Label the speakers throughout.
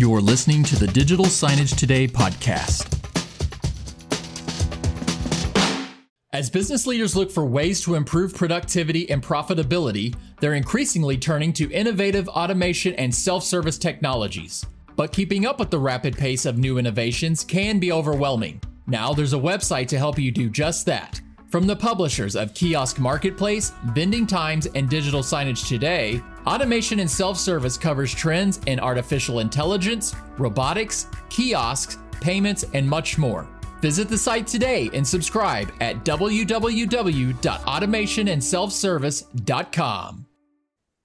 Speaker 1: You're listening to the Digital Signage Today podcast. As business leaders look for ways to improve productivity and profitability, they're increasingly turning to innovative automation and self service technologies. But keeping up with the rapid pace of new innovations can be overwhelming. Now there's a website to help you do just that. From the publishers of Kiosk Marketplace, Vending Times, and Digital Signage Today, Automation and Self Service covers trends in artificial intelligence, robotics, kiosks, payments, and much more. Visit the site today and subscribe at www.automationandselfservice.com.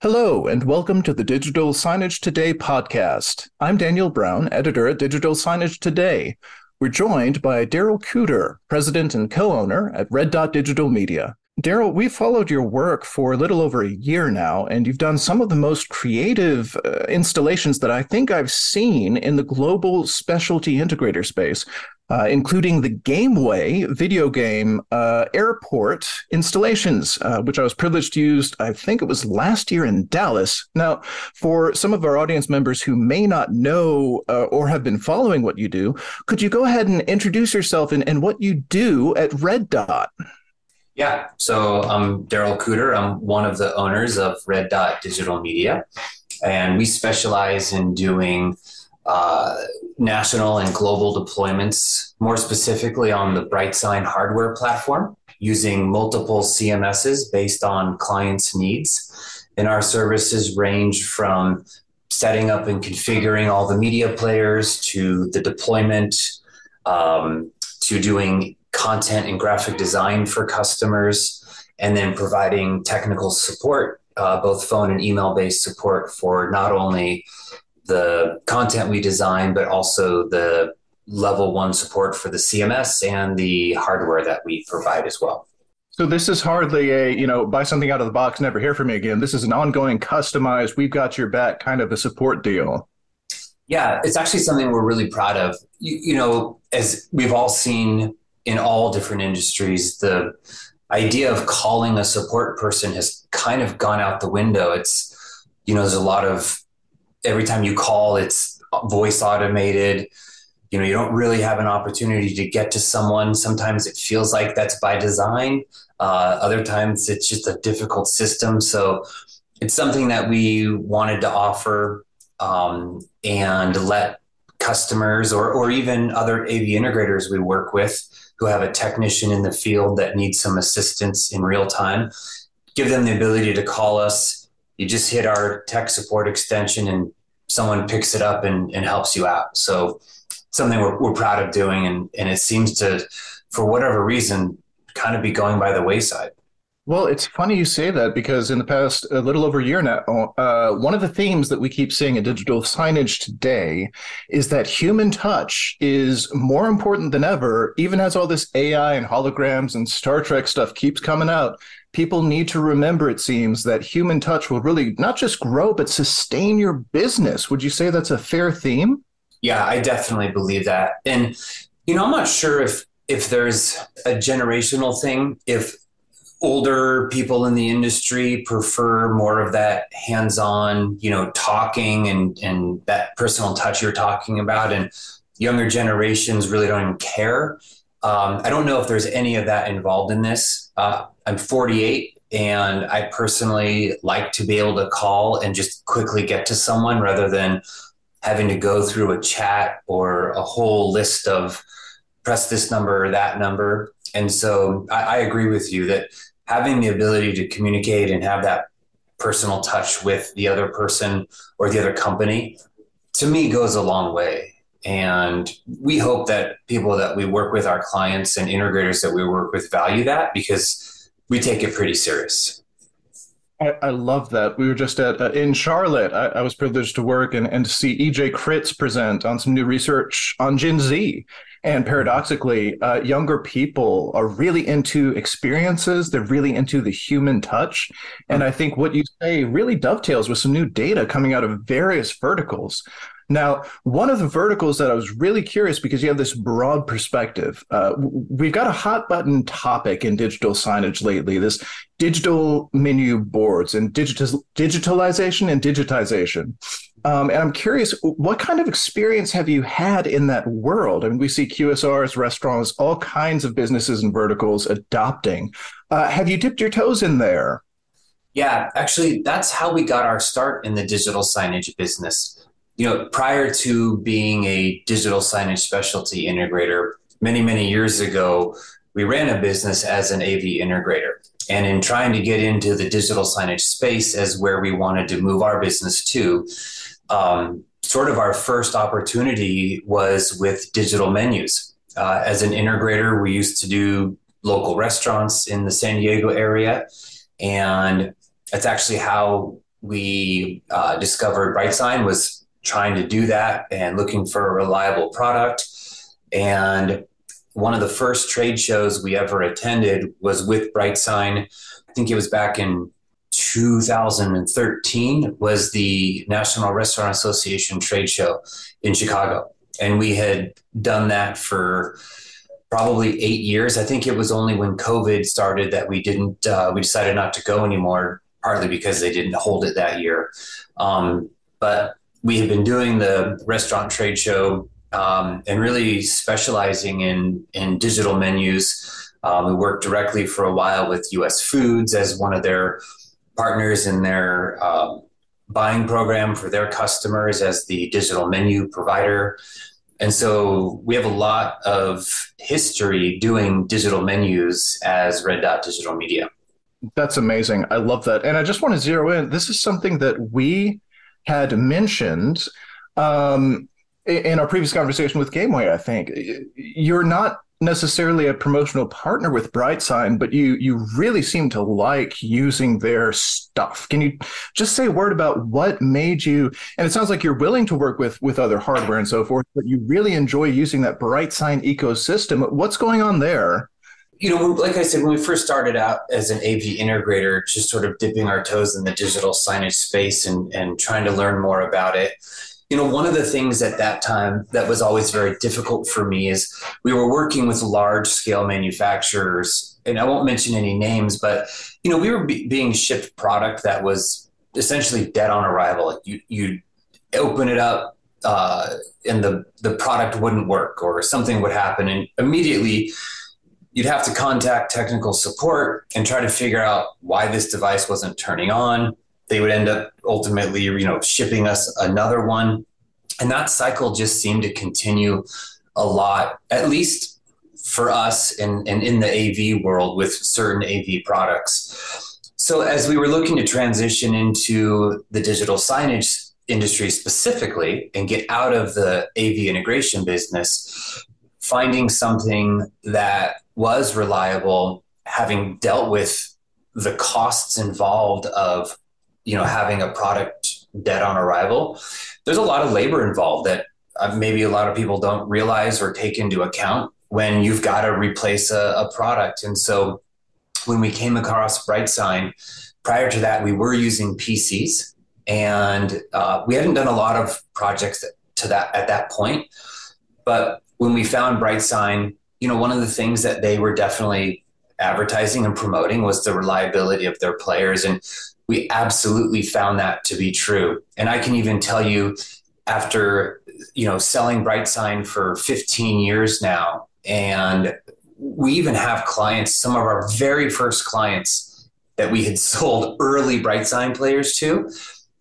Speaker 2: Hello, and welcome to the Digital Signage Today podcast. I'm Daniel Brown, editor at Digital Signage Today. We're joined by Darryl Kuder, president and co owner at Red Dot Digital Media. Darryl, we've followed your work for a little over a year now, and you've done some of the most creative uh, installations that I think I've seen in the global specialty integrator space uh, including the Gameway video game uh, airport installations, uh, which I was privileged to use, I think it was last year in Dallas. Now, for some of our audience members who may not know uh, or have been following what you do, could you go ahead and introduce yourself and, and what you do at Red Dot?
Speaker 3: Yeah, so I'm Darryl Kuder. I'm one of the owners of Red Dot Digital Media, and we specialize in doing uh, national and global deployments, more specifically on the BrightSign hardware platform, using multiple CMSs based on clients' needs. And our services range from setting up and configuring all the media players to the deployment um, to doing content and graphic design for customers, and then providing technical support, uh, both phone and email based support for not only the content we design, but also the level one support for the CMS and the hardware that we provide as well.
Speaker 2: So this is hardly a, you know, buy something out of the box, never hear from me again. This is an ongoing customized, we've got your back kind of a support deal.
Speaker 3: Yeah, it's actually something we're really proud of. You, you know, as we've all seen in all different industries, the idea of calling a support person has kind of gone out the window. It's, you know, there's a lot of every time you call, it's voice automated. You know, you don't really have an opportunity to get to someone. Sometimes it feels like that's by design. Uh, other times it's just a difficult system. So it's something that we wanted to offer um, and let customers or, or even other AV integrators we work with who have a technician in the field that needs some assistance in real time, give them the ability to call us you just hit our tech support extension and someone picks it up and, and helps you out. So something we're, we're proud of doing. And, and it seems to, for whatever reason, kind of be going by the wayside.
Speaker 2: Well, it's funny you say that because in the past a little over a year now, uh, one of the themes that we keep seeing in digital signage today is that human touch is more important than ever, even as all this AI and holograms and Star Trek stuff keeps coming out people need to remember, it seems, that human touch will really not just grow, but sustain your business. Would you say that's a fair theme?
Speaker 3: Yeah, I definitely believe that. And, you know, I'm not sure if, if there's a generational thing, if older people in the industry prefer more of that hands-on, you know, talking and, and that personal touch you're talking about. And younger generations really don't even care. Um, I don't know if there's any of that involved in this. Uh, I'm 48 and I personally like to be able to call and just quickly get to someone rather than having to go through a chat or a whole list of press this number or that number. And so I, I agree with you that having the ability to communicate and have that personal touch with the other person or the other company to me goes a long way and we hope that people that we work with, our clients and integrators that we work with, value that because we take it pretty serious.
Speaker 2: I, I love that. We were just at uh, in Charlotte. I, I, was privileged to work and, and to see EJ Kritz present on some new research on Gen Z. And paradoxically, uh, younger people are really into experiences. They're really into the human touch. And I think what you say really dovetails with some new data coming out of various verticals. Now, one of the verticals that I was really curious because you have this broad perspective. Uh, we've got a hot button topic in digital signage lately this digital menu boards and digital, digitalization and digitization. Um, and I'm curious, what kind of experience have you had in that world? I mean, we see QSRs, restaurants, all kinds of businesses and verticals adopting. Uh, have you dipped your toes in there?
Speaker 3: Yeah, actually, that's how we got our start in the digital signage business. You know, prior to being a digital signage specialty integrator, many, many years ago, we ran a business as an AV integrator. And in trying to get into the digital signage space as where we wanted to move our business to, um, sort of our first opportunity was with digital menus. Uh, as an integrator, we used to do local restaurants in the San Diego area. And that's actually how we uh, discovered BrightSign was trying to do that and looking for a reliable product. And one of the first trade shows we ever attended was with BrightSign. I think it was back in 2013 was the National Restaurant Association trade show in Chicago. And we had done that for probably eight years. I think it was only when COVID started that we didn't, uh, we decided not to go anymore, partly because they didn't hold it that year. Um, but we have been doing the restaurant trade show um, and really specializing in, in digital menus. Um, we worked directly for a while with US Foods as one of their partners in their um, buying program for their customers as the digital menu provider. And so we have a lot of history doing digital menus as Red Dot Digital Media.
Speaker 2: That's amazing. I love that. And I just want to zero in. This is something that we had mentioned um, in our previous conversation with Gameway, I think. You're not necessarily a promotional partner with BrightSign, but you you really seem to like using their stuff. Can you just say a word about what made you? And it sounds like you're willing to work with with other hardware and so forth, but you really enjoy using that BrightSign ecosystem. What's going on there?
Speaker 3: You know, like I said, when we first started out as an AV integrator, just sort of dipping our toes in the digital signage space and, and trying to learn more about it you know, one of the things at that time that was always very difficult for me is we were working with large scale manufacturers, and I won't mention any names, but you know, we were be- being shipped product that was essentially dead on arrival. Like you, you open it up, uh, and the the product wouldn't work, or something would happen, and immediately you'd have to contact technical support and try to figure out why this device wasn't turning on they would end up ultimately, you know, shipping us another one. And that cycle just seemed to continue a lot, at least for us and, and in the AV world with certain AV products. So as we were looking to transition into the digital signage industry specifically and get out of the AV integration business, finding something that was reliable, having dealt with the costs involved of you know having a product dead on arrival there's a lot of labor involved that uh, maybe a lot of people don't realize or take into account when you've got to replace a, a product. And so when we came across BrightSign prior to that we were using pcs and uh, we hadn't done a lot of projects to that at that point. But when we found BrightSign you know one of the things that they were definitely advertising and promoting was the reliability of their players and we absolutely found that to be true. And I can even tell you after, you know, selling BrightSign for 15 years now, and we even have clients, some of our very first clients that we had sold early BrightSign players to,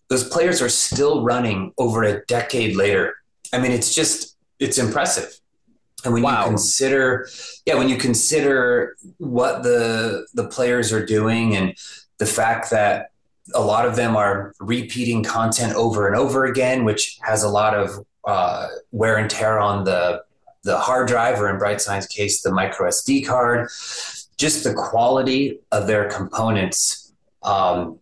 Speaker 3: those players are still running over a decade later. I mean, it's just, it's impressive. And when wow. you consider, yeah, when you consider what the the players are doing and the fact that a lot of them are repeating content over and over again, which has a lot of uh, wear and tear on the the hard drive, or in BrightSign's case, the micro SD card. Just the quality of their components um,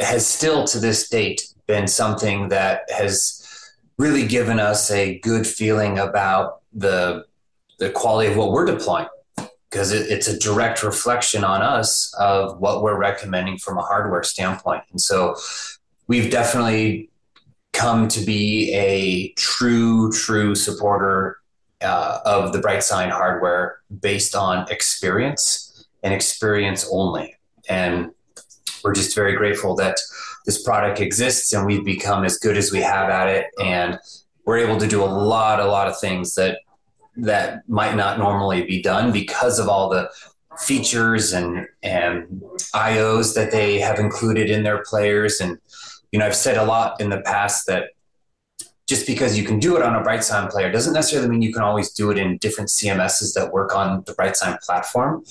Speaker 3: has still, to this date, been something that has really given us a good feeling about the the quality of what we're deploying because it, it's a direct reflection on us of what we're recommending from a hardware standpoint. And so we've definitely come to be a true, true supporter uh, of the BrightSign hardware based on experience and experience only. And we're just very grateful that this product exists and we've become as good as we have at it. And we're able to do a lot, a lot of things that that might not normally be done because of all the features and and IOs that they have included in their players. And you know, I've said a lot in the past that just because you can do it on a BrightSign player doesn't necessarily mean you can always do it in different CMSs that work on the BrightSign platform.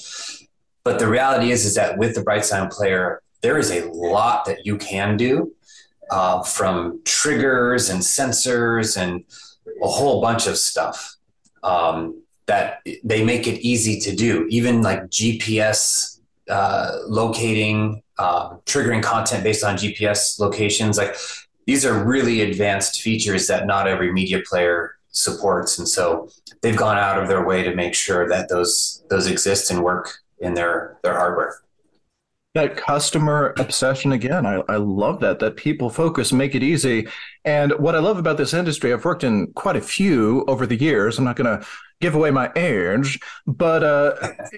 Speaker 3: But the reality is, is that with the BrightSign player, there is a lot that you can do uh, from triggers and sensors and a whole bunch of stuff um, that they make it easy to do. Even like GPS uh, locating, uh, triggering content based on GPS locations. Like these are really advanced features that not every media player supports, and so they've gone out of their way to make sure that those those exist and work in their their hardware
Speaker 2: that customer obsession again. I, I love that that people focus make it easy. And what i love about this industry i've worked in quite a few over the years. I'm not going to give away my age but uh,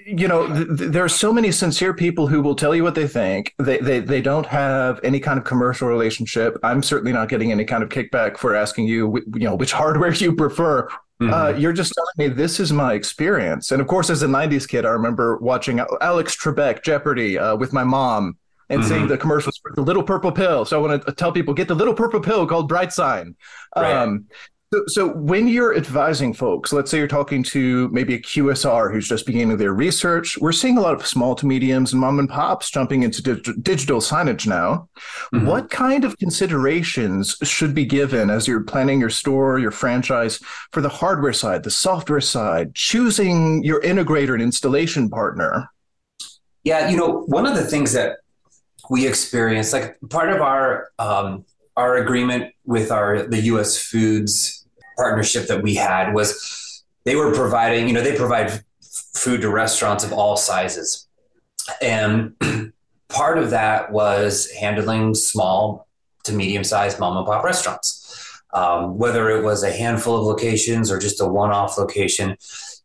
Speaker 2: you know th- there are so many sincere people who will tell you what they think. They, they they don't have any kind of commercial relationship. I'm certainly not getting any kind of kickback for asking you you know which hardware you prefer Mm-hmm. Uh, you're just telling me this is my experience. And of course, as a 90s kid, I remember watching Alex Trebek, Jeopardy, uh, with my mom and mm-hmm. seeing the commercials for the little purple pill. So I want to tell people get the little purple pill called BrightSign. Right. Um, so, so when you're advising folks, let's say you're talking to maybe a QSR who's just beginning their research, we're seeing a lot of small to mediums and mom and pops jumping into di- digital signage now. Mm-hmm. What kind of considerations should be given as you're planning your store, your franchise for the hardware side, the software side, choosing your integrator and installation partner?
Speaker 3: Yeah, you know, one of the things that we experience, like part of our um, our agreement with our the U.S. Foods partnership that we had was they were providing, you know, they provide food to restaurants of all sizes. And part of that was handling small to medium sized mom and pop restaurants. Um, whether it was a handful of locations or just a one off location.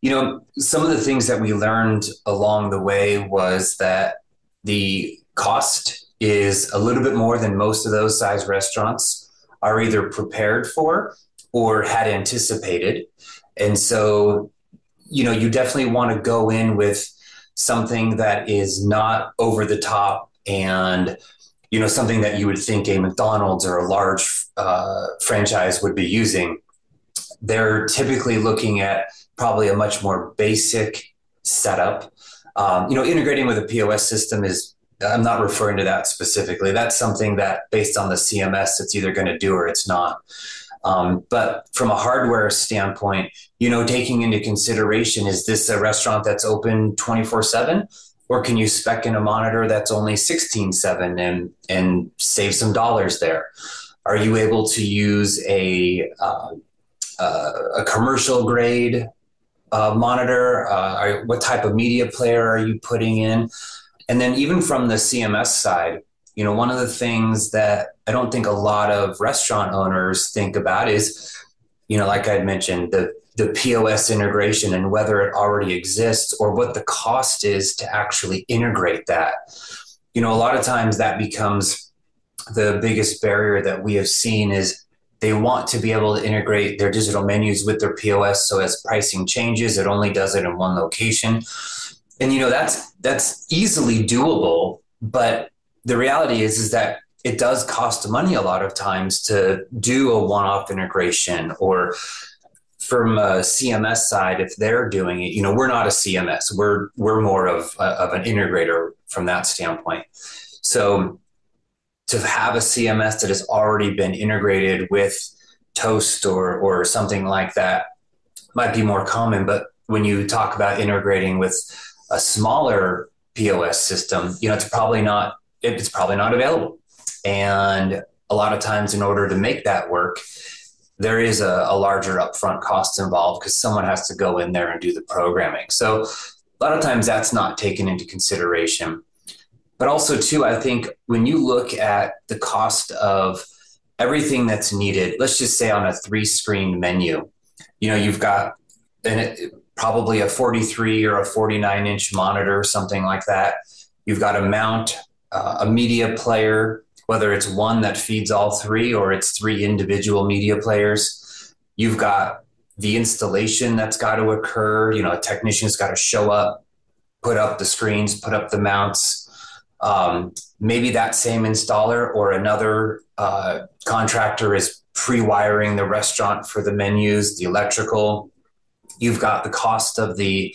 Speaker 3: You know, some of the things that we learned along the way was that the cost is a little bit more than most of those size restaurants are either prepared for or had anticipated. And so, you know, you definitely want to go in with something that is not over the top and, you know, something that you would think a McDonald's or a large uh, franchise would be using. They're typically looking at probably a much more basic setup. Um, you know, integrating with a POS system is I'm not referring to that specifically. That's something that based on the CMS, it's either going to do or it's not. Um, but from a hardware standpoint, you know, taking into consideration, is this a restaurant that's open 24 seven? Or can you spec in a monitor that's only 16 seven and, and save some dollars there? Are you able to use a, uh, uh, a commercial grade uh, monitor? Uh, are, what type of media player are you putting in? And then even from the CMS side, you know, one of the things that I don't think a lot of restaurant owners think about is, you know, like I mentioned, the the POS integration and whether it already exists or what the cost is to actually integrate that. You know, a lot of times that becomes the biggest barrier that we have seen is they want to be able to integrate their digital menus with their POS so as pricing changes, it only does it in one location. And you know, that's that's easily doable, but the reality is is that it does cost money a lot of times to do a one-off integration or from a CMS side, if they're doing it, you know, we're not a CMS. We're we're more of of an integrator from that standpoint. So to have a CMS that has already been integrated with Toast or or something like that might be more common. But when you talk about integrating with a smaller POS system, you know, it's probably not it's probably not available. And a lot of times, in order to make that work, there is a, a larger upfront cost involved because someone has to go in there and do the programming. So a lot of times that's not taken into consideration. But also, too, I think when you look at the cost of everything that's needed. Let's just say on a three screen menu, you know, you've got probably a 43 or a 49 inch monitor, something like that. You've got a mount, uh, a media player, whether it's one that feeds all three or it's three individual media players. You've got the installation that's got to occur. You know, a technician's got to show up, put up the screens, put up the mounts. Um, maybe that same installer or another uh, contractor is pre-wiring the restaurant for the menus, the electrical. You've got the cost of the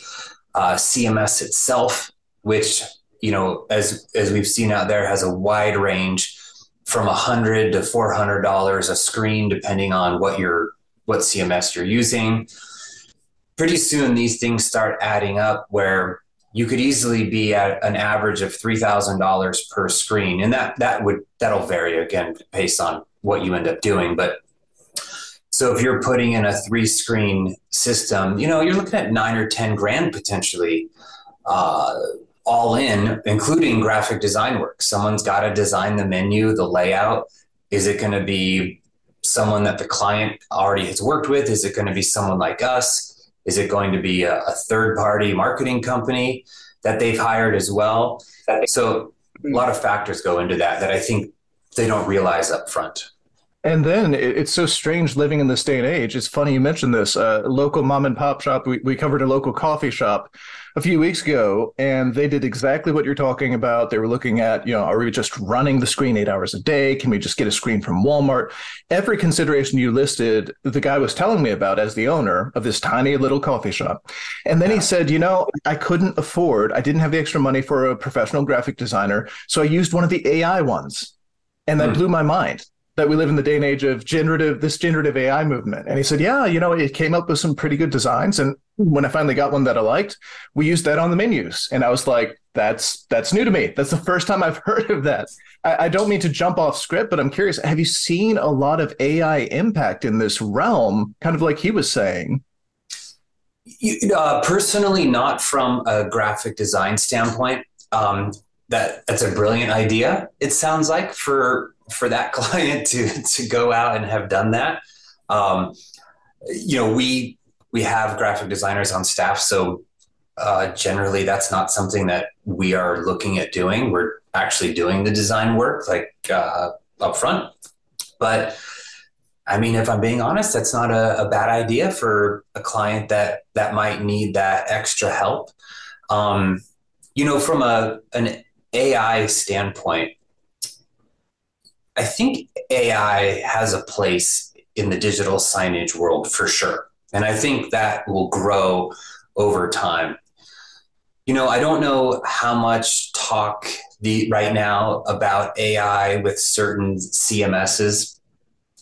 Speaker 3: uh, CMS itself, which you know, as as we've seen out there, has a wide range from a hundred to four hundred dollars a screen, depending on what your what CMS you're using. Pretty soon, these things start adding up, where you could easily be at an average of three thousand dollars per screen, and that that would that'll vary again based on what you end up doing, but so if you're putting in a three screen system, you know, you're looking at nine or 10 grand potentially, uh, all in, including graphic design work. Someone's got to design the menu, the layout. Is it going to be someone that the client already has worked with? Is it going to be someone like us? Is it going to be a, a third party marketing company that they've hired as well? So a lot of factors go into that that I think they don't realize up front.
Speaker 2: And then it's so strange living in this day and age. It's funny you mentioned this. Uh, local mom and pop shop. We, we covered a local coffee shop a few weeks ago, and they did exactly what you're talking about. They were looking at, you know, are we just running the screen eight hours a day? Can we just get a screen from Walmart? Every consideration you listed, the guy was telling me about as the owner of this tiny little coffee shop. And then yeah. he said, you know, I couldn't afford, I didn't have the extra money for a professional graphic designer. So I used one of the AI ones. And that mm. blew my mind that we live in the day and age of generative this generative AI movement. And he said, yeah, you know, it came up with some pretty good designs. And when I finally got one that I liked, we used that on the menus. And I was like, that's that's new to me. That's the first time I've heard of that. I, I don't mean to jump off script, but I'm curious. Have you seen a lot of AI impact in this realm? Kind of like he was saying.
Speaker 3: Uh, personally, not from a graphic design standpoint. Um, that that's a brilliant idea. It sounds like for for that client to to go out and have done that. Um, you know, we we have graphic designers on staff, so uh, generally that's not something that we are looking at doing. We're actually doing the design work like uh, up front. But I mean, if I'm being honest, that's not a, a, bad idea for a client that that might need that extra help. Um, you know, from a an AI standpoint, I think AI has a place in the digital signage world for sure. And I think that will grow over time. You know, I don't know how much talk the right now about AI with certain CMSs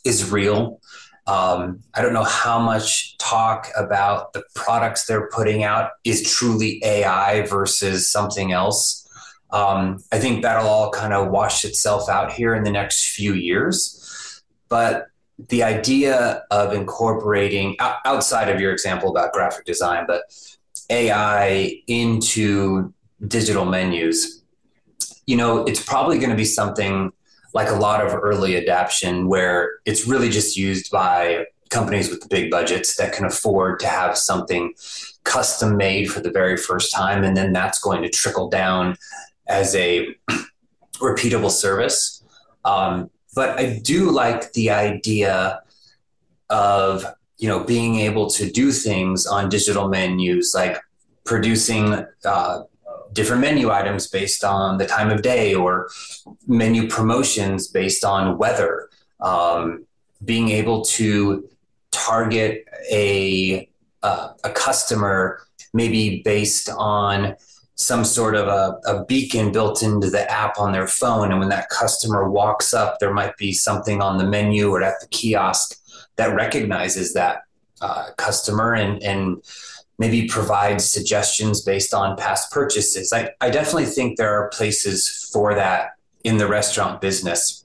Speaker 3: is real. Um, I don't know how much talk about the products they're putting out is truly AI versus something else. Um, I think that'll all kind of wash itself out here in the next few years. But the idea of incorporating outside of your example about graphic design, but AI into digital menus, you know, it's probably going to be something like a lot of early adaptation where it's really just used by companies with the big budgets that can afford to have something custom made for the very first time and then that's going to trickle down as a repeatable service. Um, but I do like the idea of you know being able to do things on digital menus, like producing uh, different menu items based on the time of day, or menu promotions based on weather. Um, being able to target a uh, a customer maybe based on some sort of a, a, beacon built into the app on their phone. And when that customer walks up, there might be something on the menu or at the kiosk that recognizes that uh, customer and, and maybe provides suggestions based on past purchases. I, I definitely think there are places for that in the restaurant business.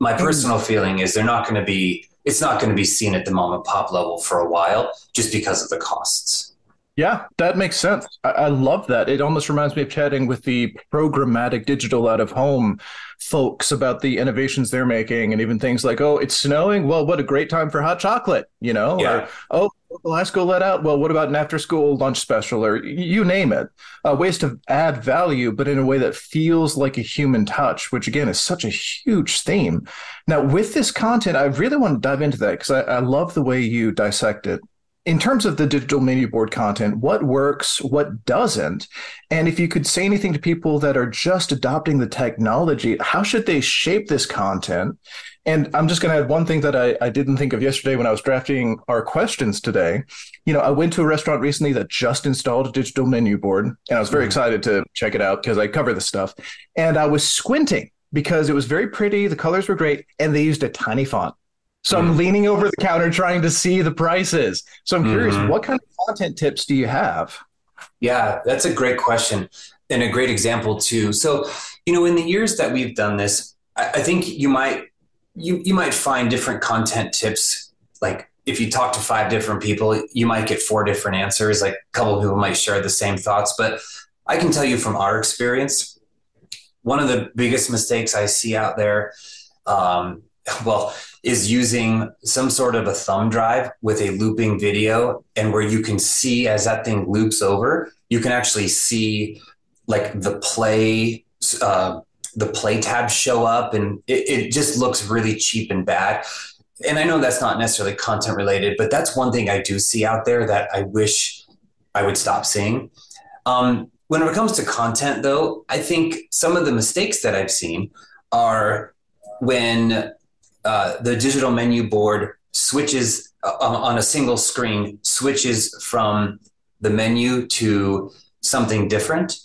Speaker 3: My hmm. personal feeling is they're not going to be, it's not going to be seen at the mom and pop level for a while just because of the costs.
Speaker 2: Yeah, that makes sense. I, I, love that. It almost reminds me of chatting with the programmatic digital out of home folks about the innovations they're making and even things like, oh, it's snowing. Well, what a great time for hot chocolate, you know? Yeah. Or, oh, Alaska let out. Well, what about an after school lunch special or you name it? Uh, ways to add value, but in a way that feels like a human touch, which again is such a huge theme. Now, with this content, I really want to dive into that because I, I love the way you dissect it in terms of the digital menu board content, what works, what doesn't? And if you could say anything to people that are just adopting the technology, how should they shape this content? And I'm just going to add one thing that I, I didn't think of yesterday when I was drafting our questions today. You know, I went to a restaurant recently that just installed a digital menu board, and I was very mm-hmm. excited to check it out because I cover this stuff. And I was squinting because it was very pretty, the colors were great, and they used a tiny font. So I'm leaning over the counter trying to see the prices. So I'm curious, mm-hmm. what kind of content tips do you have?
Speaker 3: Yeah, that's a great question and a great example too. So, you know, in the years that we've done this, I, I think you might you you might find different content tips. Like if you talk to five different people, you might get four different answers. Like a couple of people might share the same thoughts, but I can tell you from our experience, one of the biggest mistakes I see out there, um, well, is using some sort of a thumb drive with a looping video and where you can see as that thing loops over, you can actually see like the play, uh, the play tabs show up and it, it just looks really cheap and bad. And I know that's not necessarily content related, but that's one thing I do see out there that I wish I would stop seeing. Um, when it comes to content, though, I think some of the mistakes that I've seen are when uh, the digital menu board switches uh, on a single screen, switches from the menu to something different.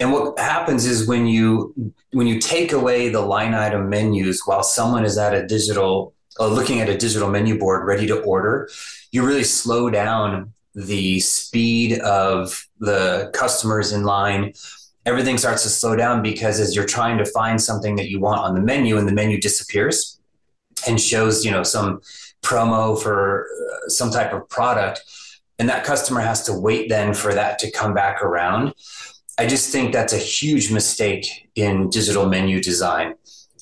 Speaker 3: And what happens is when you when you take away the line item menus while someone is at a digital uh, looking at a digital menu board ready to order, you really slow down the speed of the customers in line everything starts to slow down because as you're trying to find something that you want on the menu and the menu disappears and shows you know some promo for uh, some type of product and that customer has to wait then for that to come back around. I just think that's a huge mistake in digital menu design.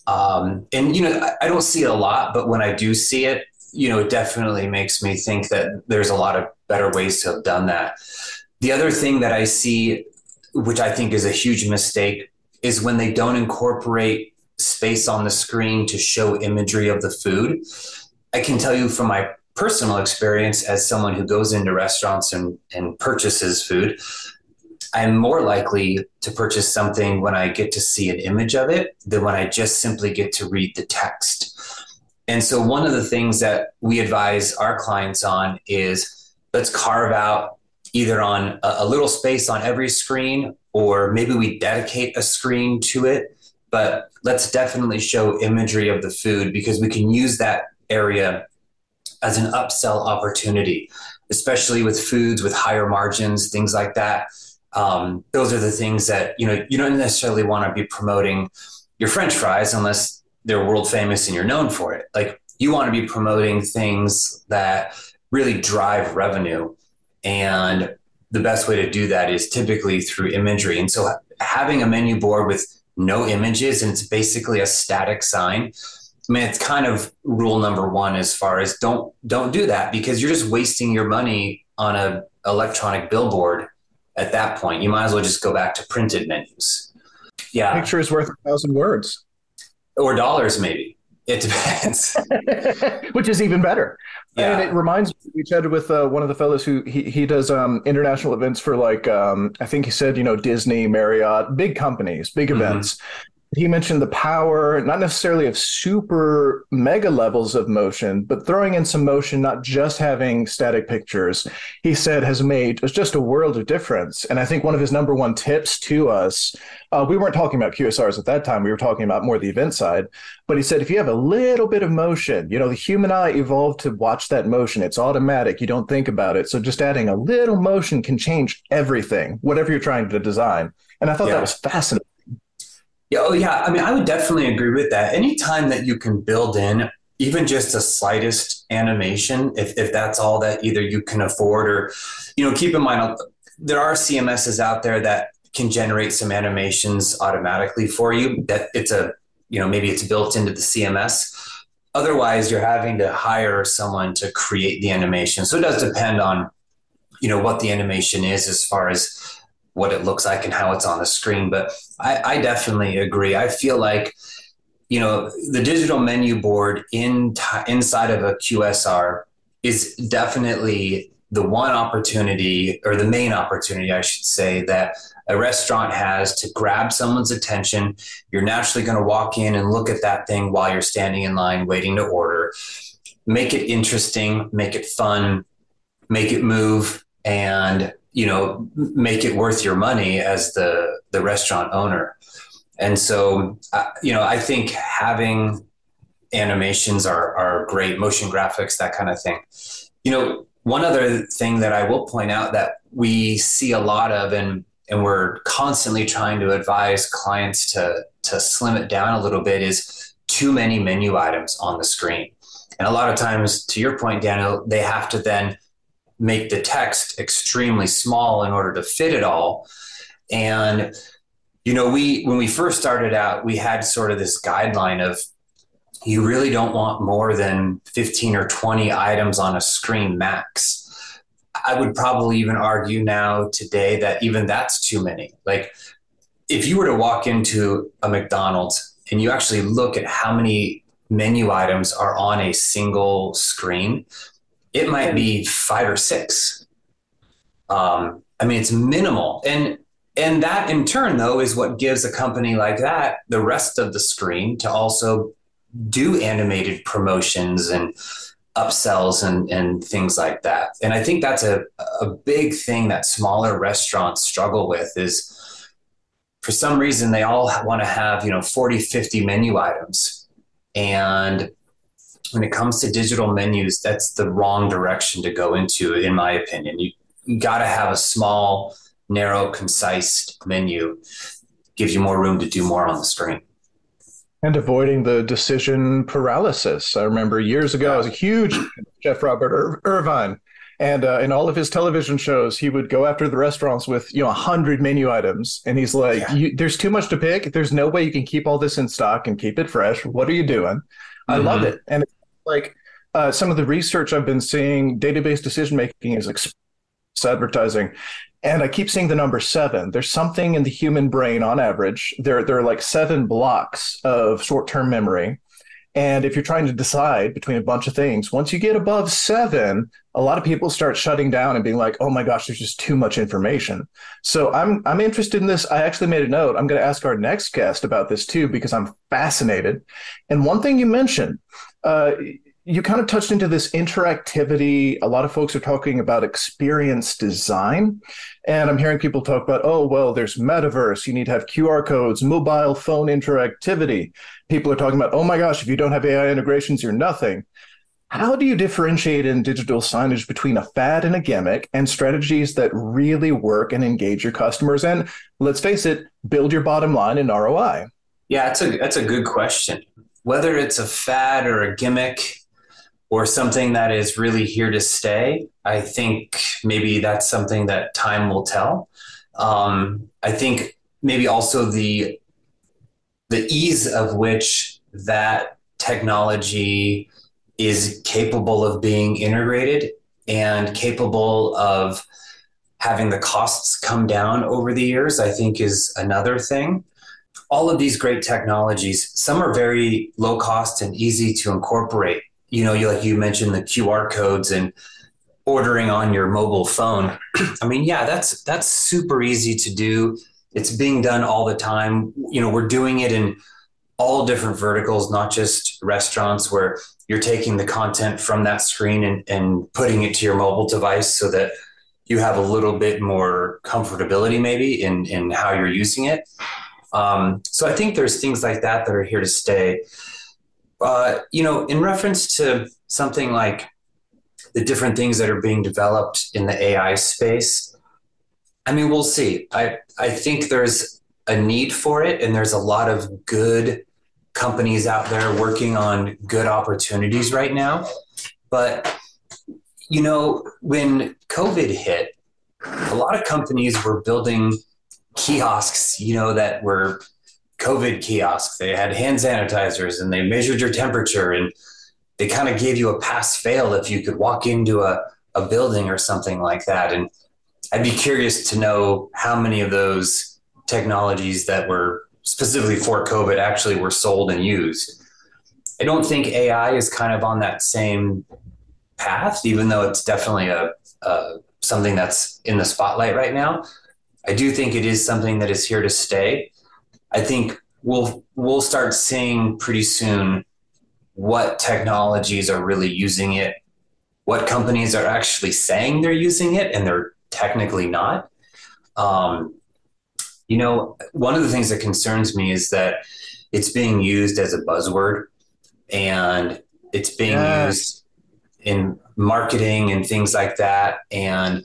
Speaker 3: Um, and you know I, I don't see it a lot but when i do see it you know it definitely makes me think that there's a lot of better ways to have done that. The other thing that i see which i think is a huge mistake is when they don't incorporate space on the screen to show imagery of the food. I can tell you from my personal experience as someone who goes into restaurants and, and purchases food, I'm more likely to purchase something when I get to see an image of it than when I just simply get to read the text. And so, one of the things that we advise our clients on is let's carve out either on a, a little space on every screen, or maybe we dedicate a screen to it but let's definitely show imagery of the food because we can use that area as an upsell opportunity, especially with foods with higher margins, things like that. Um, those are the things that you know you don't necessarily want to be promoting your French fries unless they're world famous and you're known for it. Like you want to be promoting things that really drive revenue, and the best way to do that is typically through imagery. And so having a menu board with no images and it's basically a static sign. I mean, it's kind of rule number one as far as don't don't do that because you're just wasting your money on a electronic billboard at that point. You might as well just go back to printed menus.
Speaker 2: Yeah. Picture is worth a thousand words.
Speaker 3: Or dollars maybe. It depends.
Speaker 2: Which is even better. Yeah. And it reminds me, we chatted with uh, one of the fellows who he, he does um, international events for like, um, I think he said, you know, Disney, Marriott, big companies, big mm-hmm. He mentioned the power, not necessarily of super mega levels of motion, but throwing in some motion, not just having static pictures, he said has made just a world of difference. And I think one of his number one tips to us, uh, we weren't talking about QSRs at that time, we were talking about more the event side. But he said, if you have a little bit of motion, you know, the human eye evolved to watch that motion. It's automatic, you don't think about it. So just adding a little motion can change everything, whatever you're trying to design. And I thought yeah. that was fascinating.
Speaker 3: Yeah, oh yeah. I mean, I would definitely agree with that. Anytime that you can build in, even just the slightest animation, if, if that's all that either you can afford or, you know, keep in mind, uh, there are CMSs out there that can generate some animations automatically for you that it's a, you know, maybe it's built into the CMS. Otherwise, you're having to hire someone to create the animation. So it does depend on, you know, what the animation is as far as what it looks like and how it's on the screen. But I, I definitely agree. I feel like, you know, the digital menu board in inside of a QSR is definitely the one opportunity or the main opportunity, I should say, that a restaurant has to grab someone's attention. You're naturally going to walk in and look at that thing while you're standing in line waiting to order. Make it interesting, make it fun, make it move, and you know make it worth your money as the the restaurant owner. And so, uh, you know, I think having animations are are great, motion graphics, that kind of thing. You know, one other thing that I will point out that we see a lot of, and and we're constantly trying to advise clients to to slim it down a little bit, is too many menu items on the screen. And a lot of times, to your point, Daniel, they have to then make the text extremely small in order to fit it all. And you know, we when we first started out, we had sort of this guideline of you really don't want more than 15 or 20 items on a screen max. I would probably even argue now today that even that's too many. Like, if you were to walk into a McDonald's and you actually look at how many menu items are on a single screen, it might be five or six. Um, I mean, it's minimal, and and that in turn, though, is what gives a company like that the rest of the screen to also do animated promotions and upsells and, and things like that. And I think that's a, a big thing that smaller restaurants struggle with is for some reason they all want to have, you know, 40, 50 menu items. And when it comes to digital menus, that's the wrong direction to go into, in my opinion. You, you got to have a small, narrow, concise menu. Gives you more room to do more on the screen
Speaker 2: and avoiding the decision paralysis. I remember years ago, I was a huge Chef Robert Ir- Irvine, and uh, in all of his television shows, he would go after the restaurants with you know a hundred menu items, and he's like, yeah. "There's too much to pick. There's no way you can keep all this in stock and keep it fresh. What are you doing?" Mm-hmm. I love mm-hmm. it, and like uh, some of the research I've been seeing, database decision making is advertising and I keep seeing the number seven. There's something in the human brain on average. There, there are like seven blocks of short term memory. And if you're trying to decide between a bunch of things, once you get above seven, a lot of people start shutting down and being like, "Oh my gosh, there's just too much information." So I'm I'm interested in this. I actually made a note. I'm going to ask our next guest about this too because I'm fascinated. And one thing you mentioned, uh, you kind of touched into this interactivity. A lot of folks are talking about experience design. And I'm hearing people talk about, oh, well, there's metaverse. You need to have QR codes, mobile phone interactivity. People are talking about, oh my gosh, if you don't have AI integrations, you're nothing. How do you differentiate in digital signage between a fad and a gimmick and strategies that really work and engage your customers? And let's face it, build your bottom line in ROI.
Speaker 3: Yeah, that's a, that's a good question. Whether it's a fad or a gimmick, or something that is really here to stay, I think maybe that's something that time will tell. Um, I think maybe also the the ease of which that technology is capable of being integrated and capable of having the costs come down over the years, I think is another thing. All of these great technologies, some are very low cost and easy to incorporate you know, you like you mentioned the QR codes and ordering on your mobile phone. I mean, yeah, that's that's super easy to do. It's being done all the time. You know, we're doing it in all different verticals, not just restaurants where you're taking the content from that screen and, and putting it to your mobile device so that you have a little bit more comfortability maybe in, in how you're using it. Um, so I think there's things like that that are here to stay. Uh, you know, in reference to something like the different things that are being developed in the AI space, I mean, we'll see. I I think there's a need for it, and there's a lot of good companies out there working on good opportunities right now. But, you know, when COVID hit, a lot of companies were building kiosks, you know, that were COVID kiosks. They had hand sanitizers and they measured your temperature and they kind of gave you a pass fail if you could walk into a, a building or something like that. And I'd be curious to know how many of those technologies that were specifically for COVID actually were sold and used. I don't think AI is kind of on that same path, even though it's definitely a, a something that's in the spotlight right now. I do think it is something that is here to stay. I think we'll we'll start seeing pretty soon what technologies are really using it, what companies are actually saying they're using it, and they're technically not. Um, you know, one of the things that concerns me is that it's being used as a buzzword and it's being yes. used in marketing and things like that. And,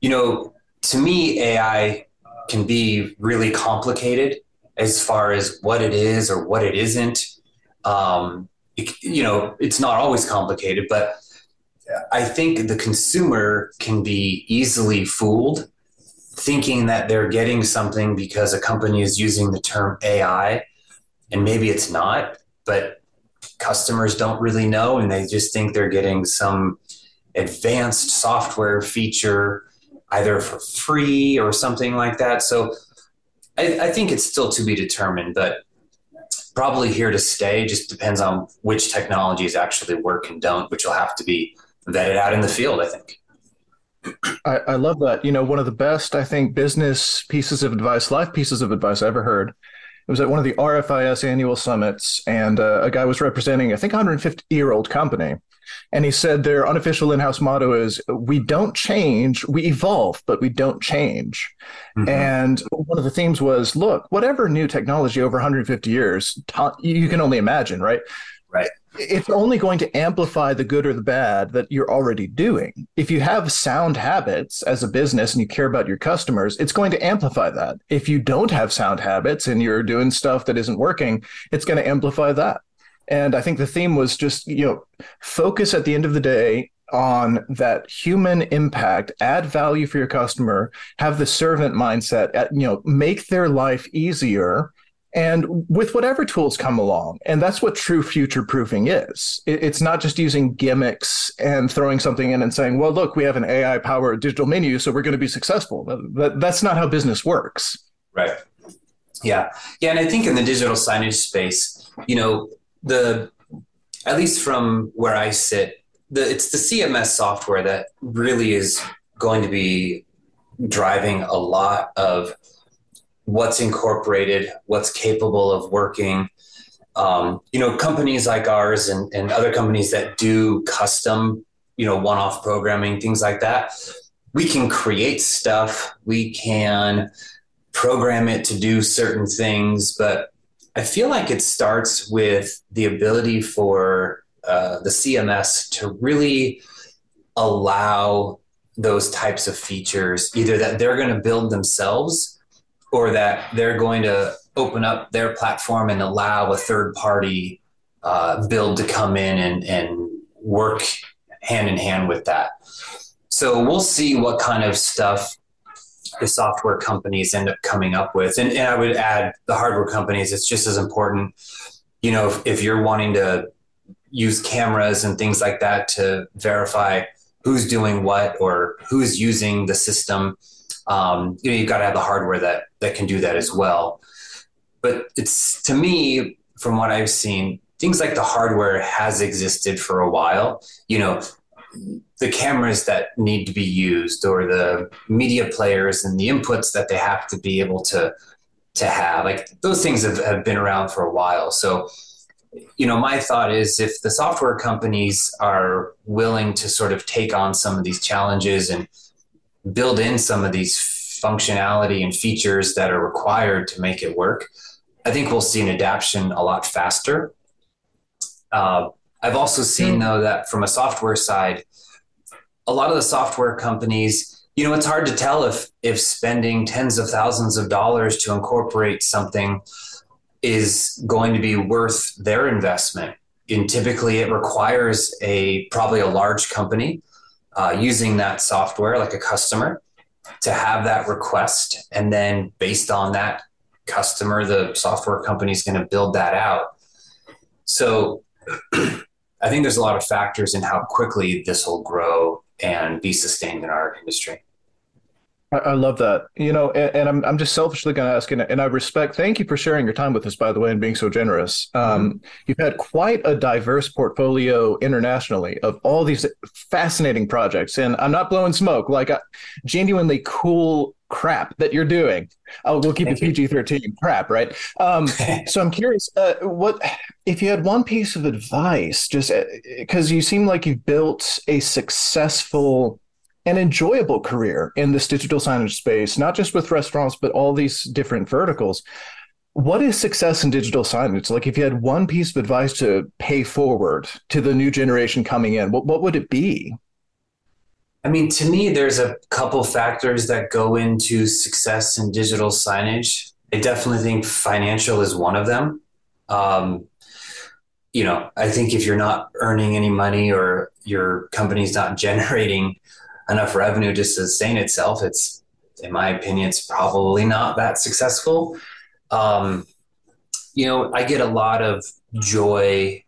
Speaker 3: you know, to me, AI can be really complicated as far as what it is or what it isn't. Um, it, you know, it's not always complicated, but I think the consumer can be easily fooled thinking that they're getting something because a company is using the term AI and maybe it's not, but customers don't really know and they just think they're getting some advanced software feature either for free or something like that. So I, I think it's still to be determined, but probably here to stay. Just depends on which technologies actually work and don't, which will have to be vetted out in the field, I think.
Speaker 2: I, I, love that. You know, one of the best, I think, business pieces of advice, life pieces of advice I ever heard. It was at one of the RFIS annual summits, and uh, a guy was representing, I think, 150 year old company. And he said their unofficial in house motto is We don't change, we evolve, but we don't change. Mm-hmm. And one of the themes was look, whatever new technology over 150 years, you can only imagine, right?
Speaker 3: Right
Speaker 2: it's only going to amplify the good or the bad that you're already doing. If you have sound habits as a business and you care about your customers, it's going to amplify that. If you don't have sound habits and you're doing stuff that isn't working, it's going to amplify that. And I think the theme was just, you know, focus at the end of the day on that human impact, add value for your customer, have the servant mindset, you know, make their life easier and with whatever tools come along. And that's what true future proofing is. It's not just using gimmicks and throwing something in and saying, well, look, we have an AI powered digital menu, so we're going to be successful. That's not how business works.
Speaker 3: Right. Yeah. Yeah. And I think in the digital signage space, you know, the, at least from where I sit, the, it's the CMS software that really is going to be driving a lot of what's incorporated, what's capable of working. Um, you know, companies like ours and, and other companies that do custom, you know, one off programming, things like that, we can create stuff, we can program it to do certain things, but I feel like it starts with the ability for uh, the CMS to really allow those types of features, either that they're going to build themselves or that they're going to open up their platform and allow a third party uh, build to come in and, and work hand in hand with that. So we'll see what kind of stuff the software companies end up coming up with. And, and I would add the hardware companies, it's just as important. You know, if, if you're wanting to use cameras and things like that to verify who's doing what or who's using the system, um, you know, you've got to have the hardware that that can do that as well. But it's to me, from what I've seen, things like the hardware has existed for a while. You know, the cameras that need to be used or the media players and the inputs that they have to be able to to have like those things have, have been around for a while so you know my thought is if the software companies are willing to sort of take on some of these challenges and build in some of these functionality and features that are required to make it work, I think we'll see an adaptation a lot faster. Uh, I've also seen hmm. though that from a software side, a lot of the software companies, you know, it's hard to tell if if spending tens of thousands of dollars to incorporate something is going to be worth their investment. And typically, it requires a probably a large company uh, using that software, like a customer, to have that request, and then based on that customer, the software company is going to build that out. So, I think there's a lot of factors in how quickly this will grow and be sustained in our industry.
Speaker 2: I, love that. You know, and, and I'm I'm just selfishly going to ask, and, and, I respect. Thank you for sharing your time with us, by the way, and being so generous. Um, mm-hmm. You've had quite a diverse portfolio internationally of all these fascinating projects, and I'm not blowing smoke. Like, genuinely cool crap that you're doing. Oh, we'll keep Thank it PG thirteen crap, right? Um, so I'm curious, uh, what if you had one piece of advice, just because uh, you seem like you've built a successful an enjoyable career in this digital signage space, not just with restaurants, but all these different verticals. What is success in digital signage? Like, if you had one piece of advice to pay forward to the new generation coming in, what, what would it be?
Speaker 3: I mean, to me, there's a couple factors that go into success in digital signage. I definitely think financial is one of them. Um, you know, I think if you're not earning any money or your company's not generating enough revenue just to sustain itself, it's, in my opinion, it's probably not that successful. Um, you know, I get a lot of joy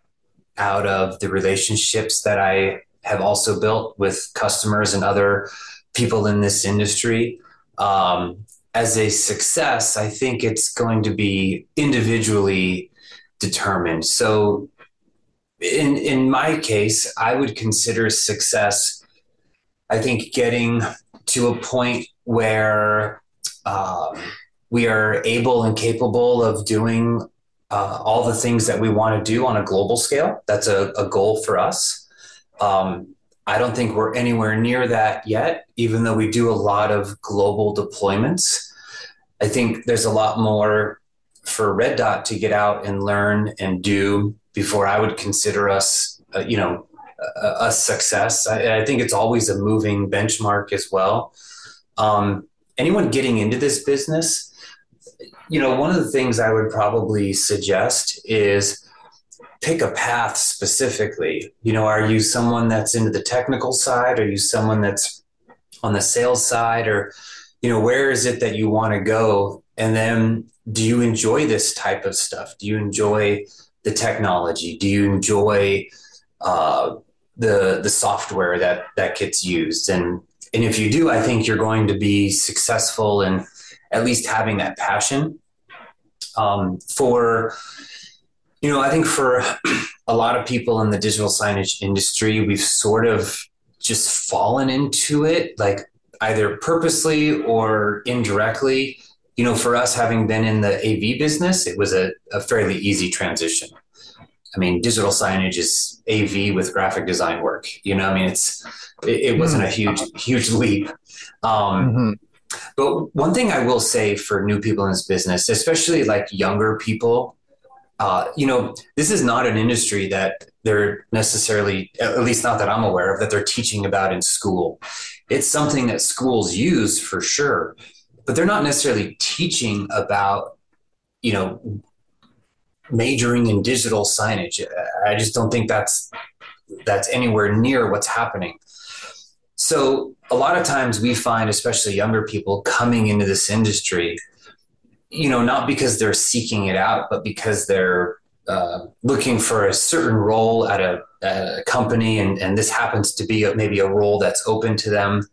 Speaker 3: out of the relationships that I have also built with customers and other people in this industry. Um, as a success, I think it's going to be individually determined. So, in in my case, I would consider success I think getting to a point where um, we are able and capable of doing uh, all the things that we want to do on a global scale. That's a, a goal for us. Um, I don't think we're anywhere near that yet, even though we do a lot of global deployments. I think there's a lot more for Red Dot to get out and learn and do before I would consider us, uh, you know, a, a success. I, I, think it's always a moving benchmark as well. Um, anyone getting into this business, you know, one of the things I would probably suggest is pick a path specifically. You know, are you someone that's into the technical side? Are you someone that's on the sales side? Or, you know, where is it that you want to go? And then do you enjoy this type of stuff? Do you enjoy the technology? Do you enjoy uh, the the software that that gets used and and if you do i think you're going to be successful in at least having that passion um, for you know i think for a lot of people in the digital signage industry we've sort of just fallen into it like either purposely or indirectly you know for us having been in the av business it was a, a fairly easy transition I mean, digital signage is AV with graphic design work. You know, I mean, it's it, it wasn't a hmm. huge huge leap. Um, mm-hmm. But one thing I will say for new people in this business, especially like younger people, uh, you know, this is not an industry that they're necessarily, at least not that I'm aware of, that they're teaching about in school. It's something that schools use for sure, but they're not necessarily teaching about, you know, majoring in digital signage. I just don't think that's that's anywhere near what's happening. So a lot of times we find, especially younger people coming into this industry, you know, not because they're seeking it out, but because they're uh, looking for a certain role at a, at a company, and, and this happens to be a, maybe a role that's open to them.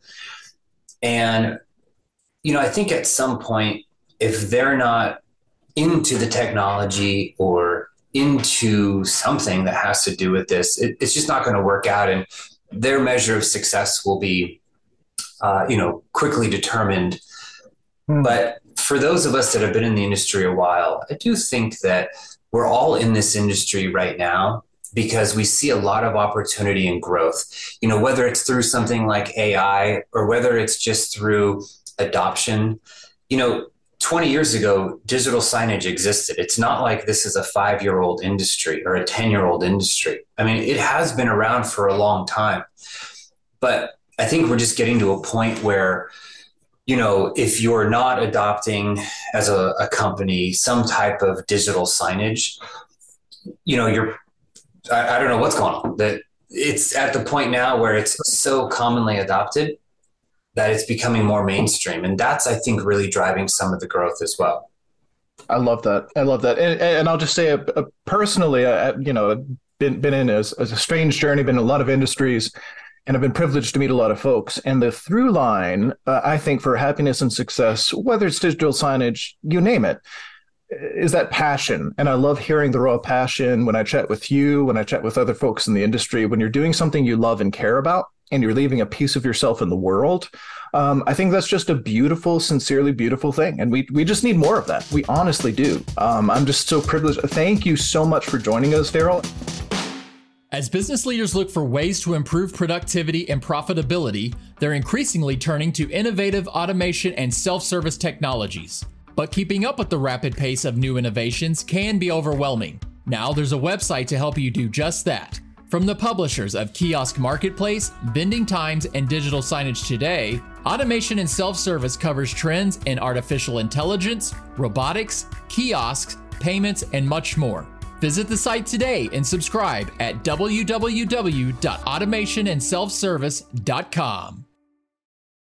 Speaker 3: And you know, I think at some point, if they're not into the technology or into something that has to do with this, it, it's just not going to work out. And their measure of success will be, uh, you know, quickly determined. Hmm. But for those of us that have been in the industry a while, I do think that we're all in this industry right now because we see a lot of opportunity and growth. You know, whether it's through something like AI or whether it's just through adoption. You know, 20 years ago, digital signage existed. It's not like this is a five year old industry or a 10 year old industry. I mean, it has been around for a long time. But I think we're just getting to a point where, you know, if you're not adopting as a, a company some type of digital signage, you know, you're, I, I don't know what's going on. That it's at the point now where it's so commonly adopted that it's becoming more mainstream. And that's, I think, really driving some of the growth as well.
Speaker 2: I love that. I love that. And, and I'll just say, uh, uh personally, uh, you know, been been in a, a strange journey, been in a lot of industries, and I've been privileged to meet a lot of folks. And the through line, uh, I think, for happiness and success, whether it's digital signage, you name it, is that passion. And I love hearing the raw passion when I chat with you, when I chat with other folks in the industry. When you're doing something you love and care about, and you're leaving a piece of yourself in the world. Um, I think that's just a beautiful, sincerely beautiful thing, and we we just need more of that. We honestly do. Um, I'm just so privileged. Thank you so much for joining us, Darryl.
Speaker 1: As business leaders look for ways to improve productivity and profitability, they're increasingly turning to innovative automation and self service technologies. But keeping up with the rapid pace of new innovations can be overwhelming. Now there's a website to help you do just that. From the publishers of Kiosk Marketplace, Vending Times, and Digital Signage Today, Automation and Self Service covers trends in artificial intelligence, robotics, kiosks, payments, and much more. Visit the site today and subscribe at www.automationandselfservice.com.